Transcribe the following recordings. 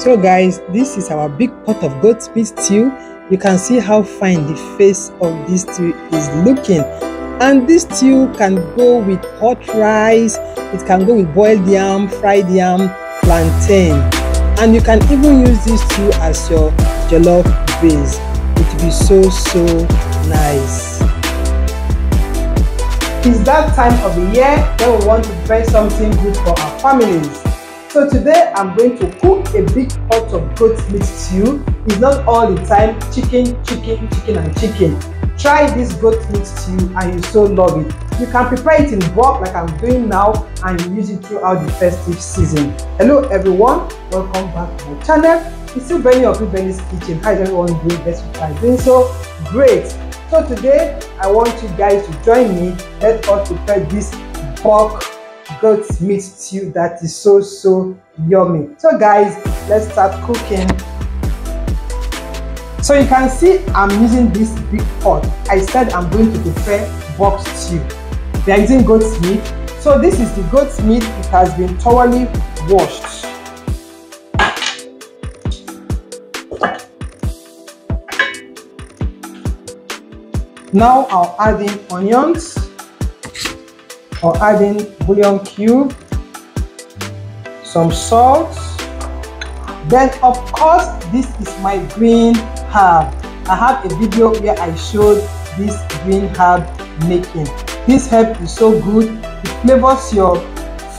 So guys, this is our big pot of goat meat stew. You can see how fine the face of this stew is looking. And this stew can go with hot rice, it can go with boiled yam, fried yam, plantain. And you can even use this stew as your jollof base. It will be so so nice. It's that time of the year when we want to prepare something good for our families. So today I'm going to cook a big pot of goat meat stew. It's not all the time chicken, chicken, chicken and chicken. Try this goat meat stew and you so love it. You can prepare it in bulk like I'm doing now and use it throughout the festive season. Hello everyone, welcome back to my channel. It's still Benny of Benny's Kitchen. How is everyone doing? Best you doing so great. So today I want you guys to join me. Let us prepare this bulk goat meat stew that is so so yummy. So guys let's start cooking. So you can see i'm using this big pot. I said i'm going to prepare box stew we are using goat meat. So this is the goat meat. It has been thoroughly washed. Now i'll add in onions or adding bouillon cube, some salt. Then of course, this is my green herb. I have a video where I showed this green herb making. This herb is so good. It flavors your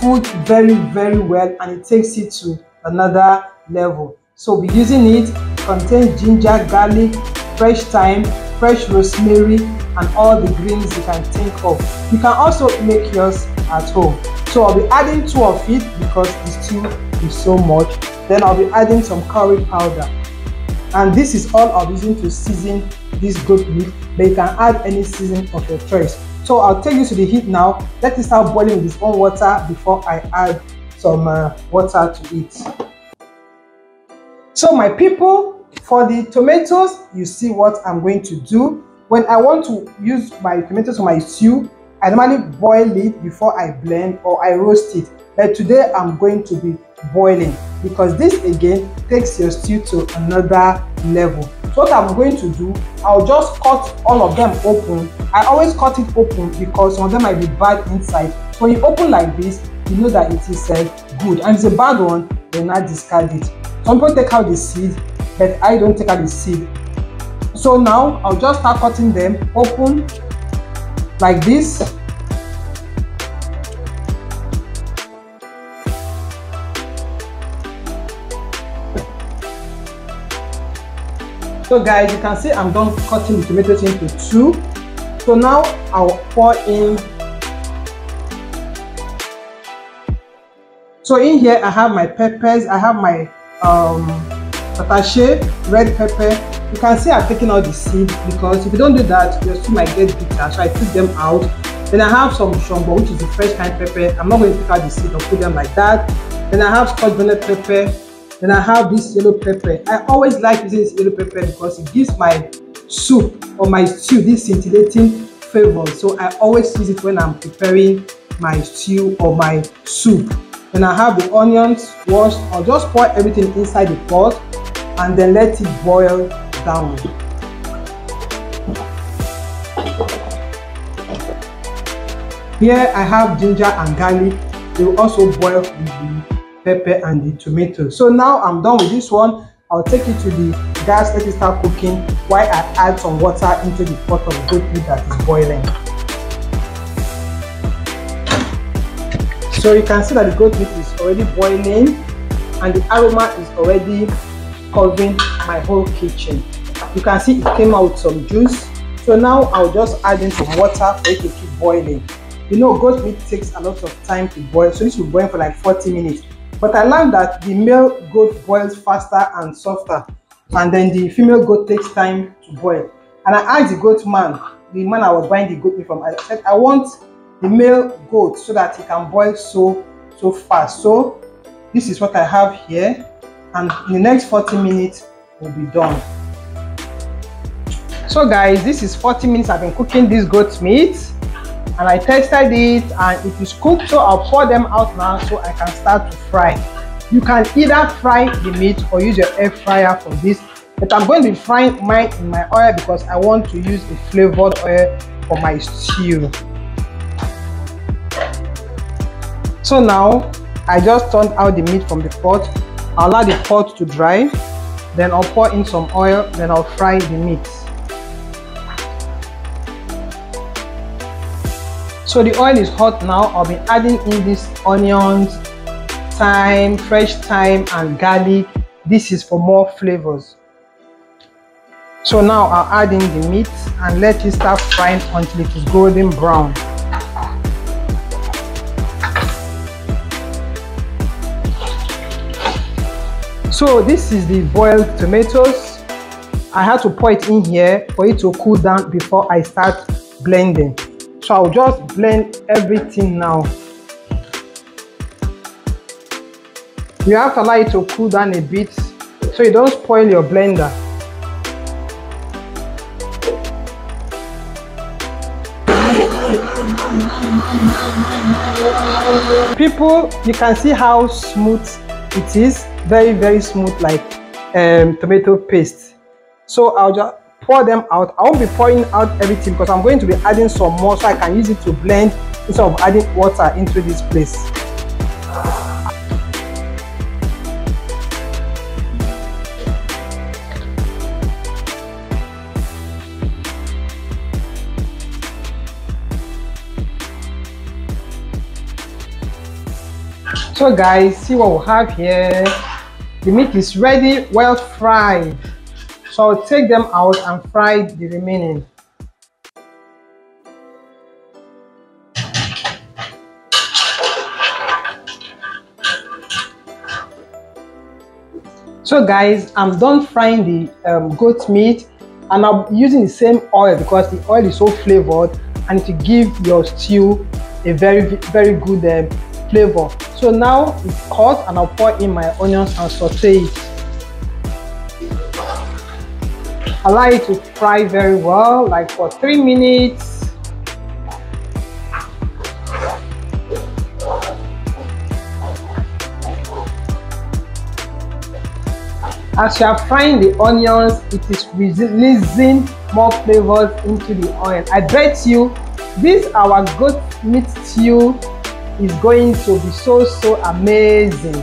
food very, very well and it takes it to another level. So we're using it. it contains ginger, garlic, fresh thyme, fresh rosemary, and all the greens you can think of. You can also make yours at home. So I'll be adding two of it because the stew is so much. Then I'll be adding some curry powder. And this is all I'll be using to season this goat meat, but you can add any season of your choice. So I'll take this to the heat now. Let it start boiling with its own water before I add some uh, water to it. So my people, for the tomatoes, you see what I'm going to do. When I want to use my tomatoes for my stew, I normally boil it before I blend or I roast it. But today I'm going to be boiling because this again takes your stew to another level. So what I'm going to do, I'll just cut all of them open. I always cut it open because some of them might be bad inside. So when you open like this, you know that it is uh, good. And it's a bad one, then I discard it. Some people take out the seed, but I don't take out the seed. So now I'll just start cutting them open like this. So guys, you can see I'm done cutting the tomatoes into two. So now I'll pour in. So in here I have my peppers, I have my um, tatashe, red pepper, you can see I've taken out the seed because if you don't do that, your stew might get bitter. So I took them out. Then I have some shombo, which is the fresh kind pepper. I'm not going to take out the seed or put them like that. Then I have scotch bonnet pepper. Then I have this yellow pepper. I always like using this yellow pepper because it gives my soup or my stew this scintillating flavor. So I always use it when I'm preparing my stew or my soup. Then I have the onions washed. I'll just pour everything inside the pot and then let it boil down. Here I have ginger and garlic. They will also boil with the pepper and the tomato. So now I'm done with this one. I'll take it to the gas, let it start cooking while I add some water into the pot of goat meat that is boiling. So you can see that the goat meat is already boiling and the aroma is already covering my whole kitchen. You can see it came out some juice. So now I'll just add in some water for it to keep boiling. You know, goat meat takes a lot of time to boil, so this will boil for like 40 minutes. But I learned that the male goat boils faster and softer, and then the female goat takes time to boil. And I asked the goat man, the man I was buying the goat meat from, I said, I want the male goat so that he can boil so, so fast. So this is what I have here. And the next 40 minutes, will be done. So guys, this is 40 minutes I've been cooking this goat meat and I tested it and it is cooked so I'll pour them out now so I can start to fry. You can either fry the meat or use your air fryer for this. But I'm going to be frying mine in my oil because I want to use a flavored oil for my stew. So now I just turned out the meat from the pot. I'll allow the pot to dry. Then I'll pour in some oil. Then I'll fry the meat. So the oil is hot now. I'll be adding in these onions, thyme, fresh thyme and garlic. This is for more flavors. So now I'll add in the meat and let it start frying until it is golden brown. So this is the boiled tomatoes. I had to pour it in here for it to cool down before I start blending. So I'll just blend everything now. You have to allow it to cool down a bit so you don't spoil your blender. People, you can see how smooth it is very very smooth like um, tomato paste. So I'll just pour them out. I won't be pouring out everything because I'm going to be adding some more so I can use it to blend instead of adding water into this place. So guys see what we have here the meat is ready, well fried. So I'll take them out and fry the remaining. So guys, I'm done frying the um, goat meat and I'm using the same oil because the oil is so flavored and to give your stew a very very good um, flavor. So now it's hot and I'll pour in my onions and saute it. Allow it to fry very well, like for three minutes. As you are frying the onions, it is releasing more flavors into the oil. I bet you this our goat meat stew is going to be so so amazing.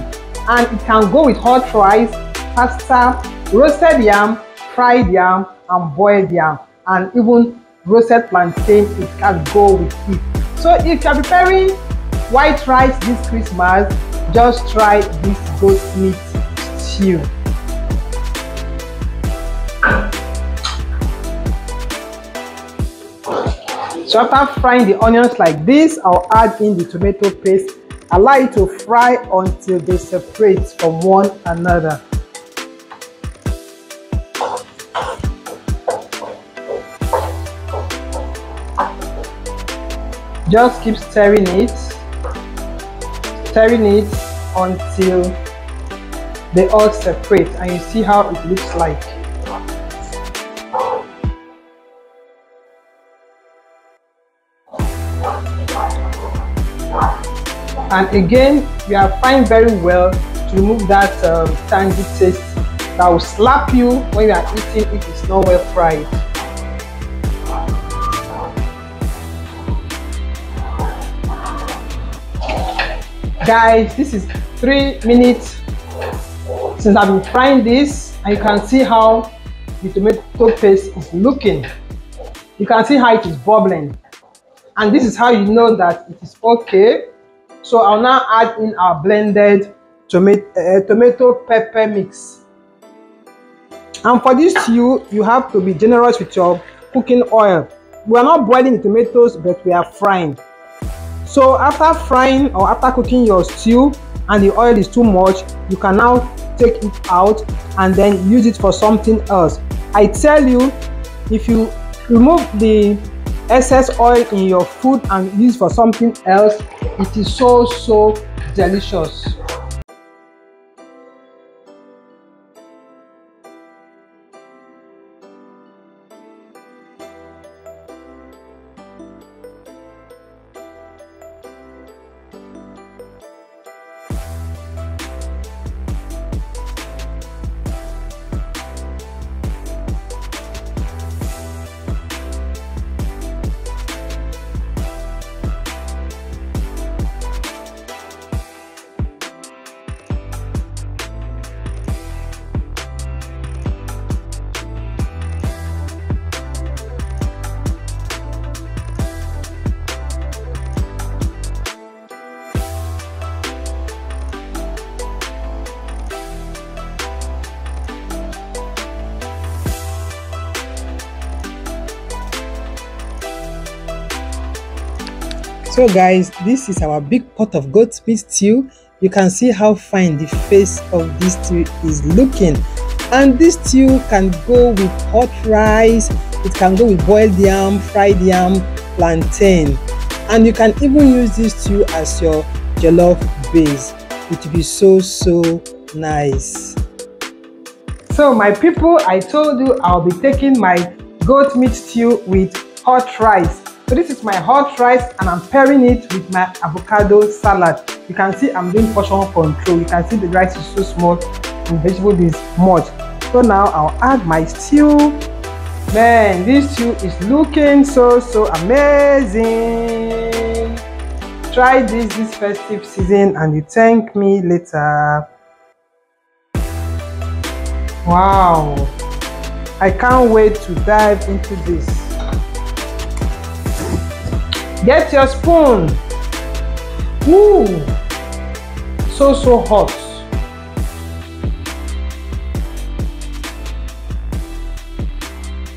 And it can go with hot rice pasta roasted yam fried yam and boiled yam. And even roasted plantain it can go with it. So if you are preparing white rice this christmas just try this goat meat stew So after frying the onions like this, I'll add in the tomato paste. Allow it to fry until they separate from one another. Just keep stirring it, stirring it until they all separate and you see how it looks like. And again we are frying very well to remove that um, tangy taste that will slap you when you are eating if it's not well fried. Guys this is three minutes since I've been frying this and you can see how the tomato paste is looking. You can see how it is bubbling. And this is how you know that it is okay so I'll now add in our blended tomato, uh, tomato pepper mix. And for this stew, you have to be generous with your cooking oil. We are not boiling the tomatoes, but we are frying. So after frying or after cooking your stew and the oil is too much, you can now take it out and then use it for something else. I tell you, if you remove the excess oil in your food and use for something else. It is so so delicious So guys, this is our big pot of goat meat stew. You can see how fine the face of this stew is looking. And this stew can go with hot rice, it can go with boiled yam, fried yam, plantain. And you can even use this stew as your jollof base. It will be so so nice. So my people, I told you I'll be taking my goat meat stew with hot rice. So this is my hot rice and I'm pairing it with my avocado salad. You can see I'm doing portion control. You can see the rice is so small and vegetable is much. So now I'll add my stew. Man, this stew is looking so so amazing. Try this this festive season and you thank me later. Wow, I can't wait to dive into this. Get your spoon. Ooh, so so hot.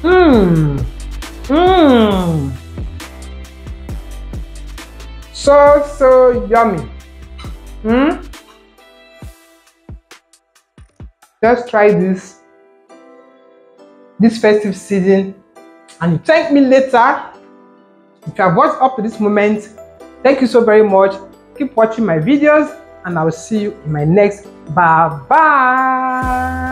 Mmm, mmm. So so yummy. Hmm. Just try this this festive season and thank me later if you have watched up to this moment, thank you so very much. Keep watching my videos and I will see you in my next. Bye bye.